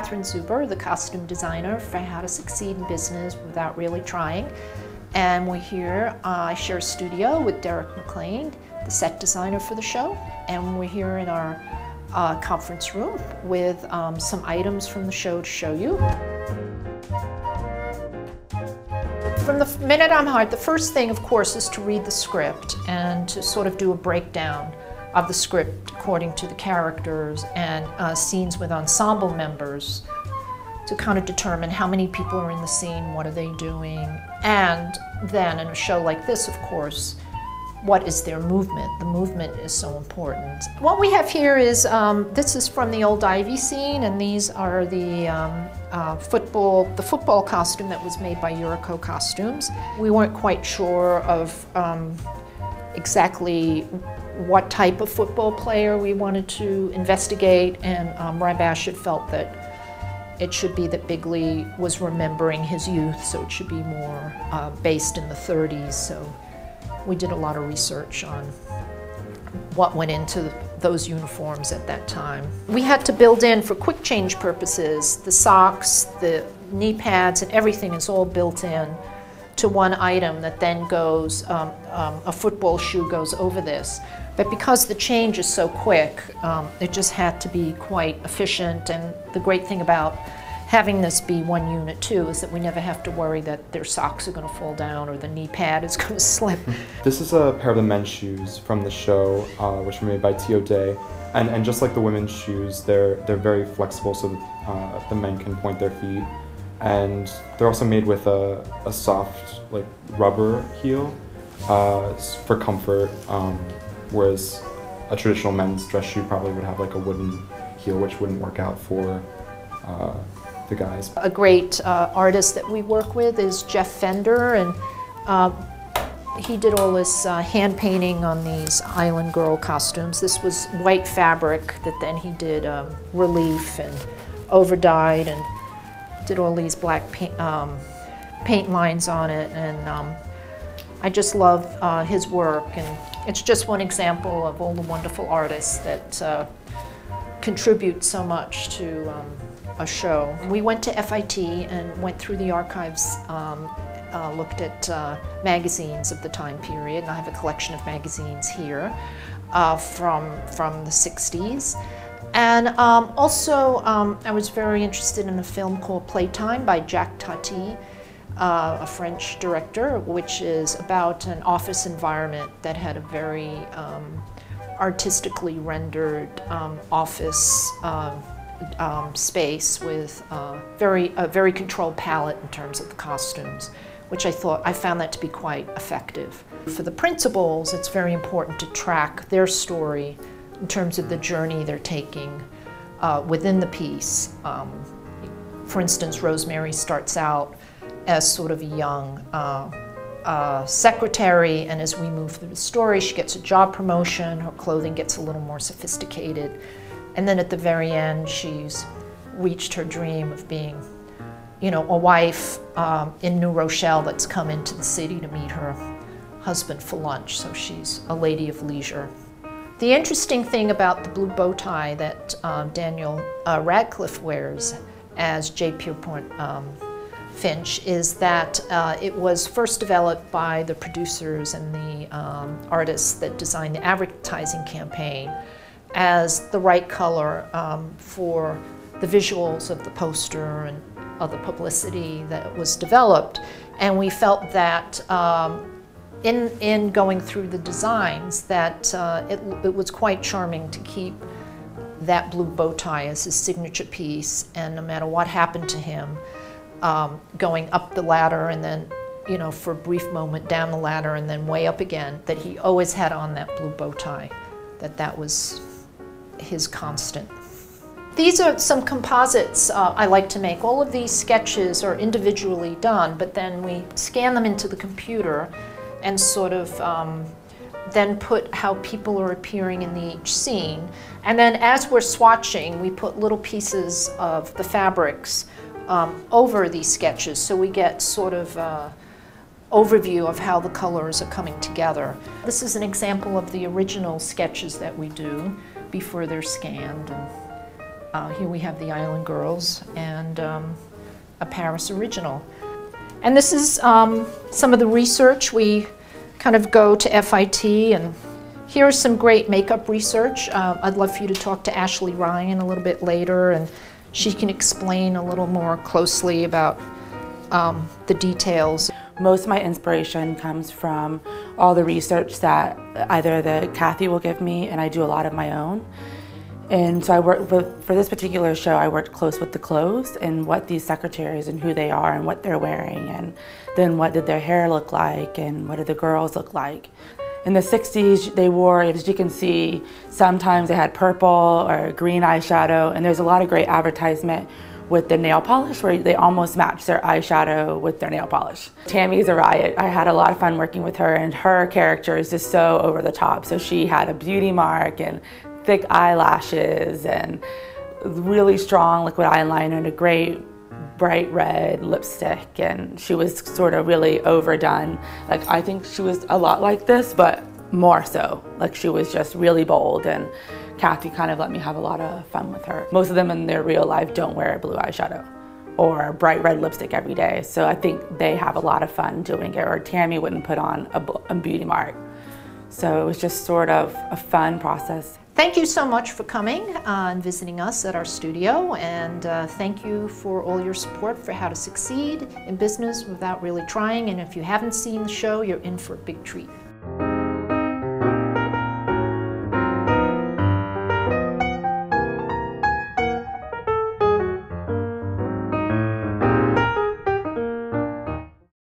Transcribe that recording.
Catherine Zuber, the costume designer for How to Succeed in Business Without Really Trying. And we're here, uh, I share a studio with Derek McLane, the set designer for the show. And we're here in our uh, conference room with um, some items from the show to show you. From the minute I'm hired, the first thing, of course, is to read the script and to sort of do a breakdown of the script according to the characters and uh, scenes with ensemble members to kind of determine how many people are in the scene, what are they doing, and then in a show like this, of course, what is their movement? The movement is so important. What we have here is, um, this is from the old Ivy scene, and these are the um, uh, football, the football costume that was made by Euroco Costumes. We weren't quite sure of um, exactly what type of football player we wanted to investigate, and um, Bashid felt that it should be that Biggley was remembering his youth, so it should be more uh, based in the 30s. So we did a lot of research on what went into those uniforms at that time. We had to build in, for quick change purposes, the socks, the knee pads, and everything is all built in to one item that then goes, um, um, a football shoe goes over this. But because the change is so quick, um, it just had to be quite efficient. And the great thing about having this be one unit too is that we never have to worry that their socks are going to fall down or the knee pad is going to slip. This is a pair of the men's shoes from the show, uh, which were made by T.O. Dey. And, and just like the women's shoes, they're, they're very flexible so uh, the men can point their feet. And they're also made with a, a soft like rubber heel uh, for comfort, um, whereas a traditional men's dress shoe probably would have like a wooden heel, which wouldn't work out for uh, the guys. A great uh, artist that we work with is Jeff Fender, and uh, he did all this uh, hand painting on these island girl costumes. This was white fabric that then he did um, relief and overdyed and did all these black paint, um, paint lines on it. And um, I just love uh, his work. And it's just one example of all the wonderful artists that uh, contribute so much to um, a show. We went to FIT and went through the archives, um, uh, looked at uh, magazines of the time period, and I have a collection of magazines here uh, from, from the 60s. And um, also, um, I was very interested in a film called Playtime by Jacques Tati, uh, a French director, which is about an office environment that had a very um, artistically rendered um, office um, space with uh, very, a very controlled palette in terms of the costumes, which I thought, I found that to be quite effective. For the principals, it's very important to track their story in terms of the journey they're taking uh, within the piece. Um, for instance, Rosemary starts out as sort of a young uh, uh, secretary, and as we move through the story, she gets a job promotion, her clothing gets a little more sophisticated, and then at the very end, she's reached her dream of being, you know, a wife um, in New Rochelle that's come into the city to meet her husband for lunch. So she's a lady of leisure. The interesting thing about the blue bow tie that um, Daniel uh, Radcliffe wears as J. Pierpont um, Finch is that uh, it was first developed by the producers and the um, artists that designed the advertising campaign as the right color um, for the visuals of the poster and of the publicity that was developed. And we felt that um, in, in going through the designs that uh, it, it was quite charming to keep that blue bow tie as his signature piece and no matter what happened to him, um, going up the ladder and then you know, for a brief moment down the ladder and then way up again, that he always had on that blue bow tie, that that was his constant. These are some composites uh, I like to make. All of these sketches are individually done, but then we scan them into the computer and sort of um, then put how people are appearing in each scene. And then as we're swatching, we put little pieces of the fabrics um, over these sketches so we get sort of uh, overview of how the colors are coming together. This is an example of the original sketches that we do before they're scanned. And Uh, here we have the Island Girls and um, a Paris original. And this is um, some of the research. We kind of go to FIT and here's some great makeup research. Uh, I'd love for you to talk to Ashley Ryan a little bit later and she can explain a little more closely about um, the details. Most of my inspiration comes from all the research that either the Kathy will give me and I do a lot of my own. And so I worked with, for this particular show, I worked close with the clothes and what these secretaries and who they are and what they're wearing and then what did their hair look like and what did the girls look like. In the 60s, they wore, as you can see, sometimes they had purple or green eyeshadow and there's a lot of great advertisement with the nail polish where they almost match their eyeshadow with their nail polish. Tammy's a riot. I had a lot of fun working with her and her character is just so over the top. So she had a beauty mark and thick eyelashes and really strong liquid eyeliner and a great bright red lipstick and she was sort of really overdone. Like I think she was a lot like this but more so. Like she was just really bold and Kathy kind of let me have a lot of fun with her. Most of them in their real life don't wear a blue eyeshadow or bright red lipstick every day. So I think they have a lot of fun doing it or Tammy wouldn't put on a, a beauty mark. So it was just sort of a fun process. Thank you so much for coming uh, and visiting us at our studio, and uh, thank you for all your support for How to Succeed in Business Without Really Trying. And if you haven't seen the show, you're in for a big treat.